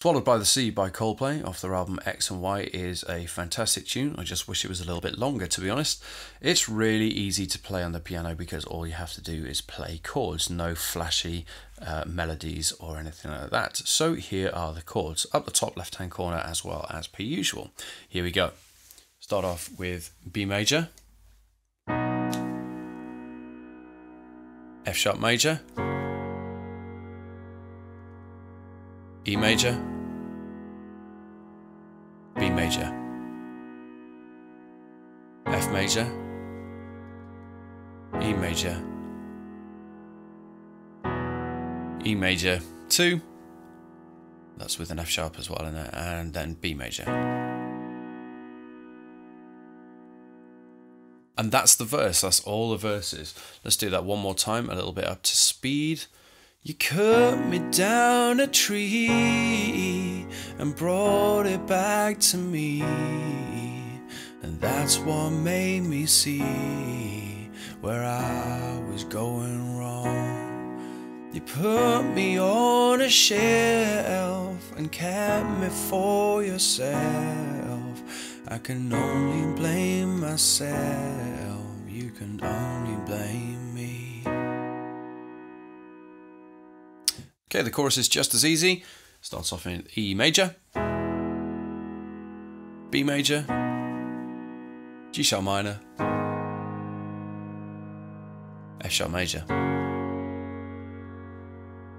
Swallowed by the Sea by Coldplay off their album X and Y is a fantastic tune. I just wish it was a little bit longer, to be honest. It's really easy to play on the piano because all you have to do is play chords, no flashy uh, melodies or anything like that. So here are the chords up the top left hand corner as well as per usual. Here we go. Start off with B major, F sharp major. E major, B major, F major, E major, E major 2, that's with an F sharp as well in it, and then B major. And that's the verse, that's all the verses. Let's do that one more time, a little bit up to speed. You cut me down a tree and brought it back to me. And that's what made me see where I was going wrong. You put me on a shelf and kept me for yourself. I can only blame myself, you can only blame Okay, the chorus is just as easy. Starts off in E major, B major, G sharp minor, F sharp major,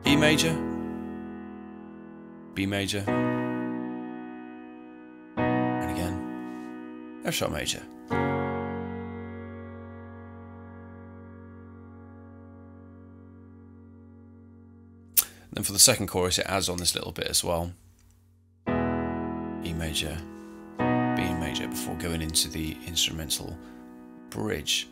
E major, B major, and again, F sharp major. Then for the second chorus, it adds on this little bit as well. E major, B major, before going into the instrumental bridge.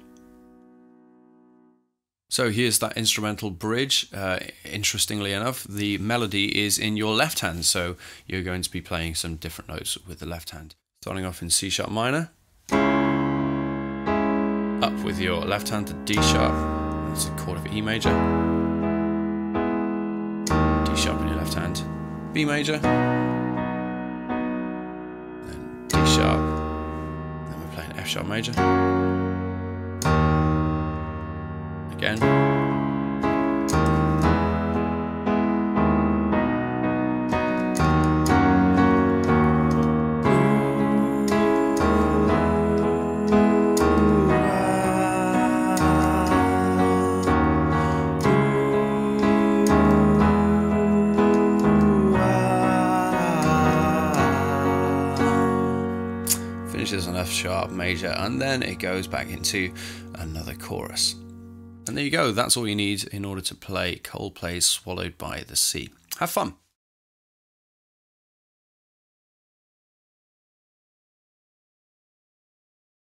So here's that instrumental bridge. Uh, interestingly enough, the melody is in your left hand, so you're going to be playing some different notes with the left hand. Starting off in C sharp minor, up with your left hand to D sharp, that's a chord of E major, sharp in your left hand, B major, then D sharp, then we're playing F sharp major, again. Finishes on F sharp major, and then it goes back into another chorus. And there you go, that's all you need in order to play Coldplay's Swallowed by the Sea. Have fun!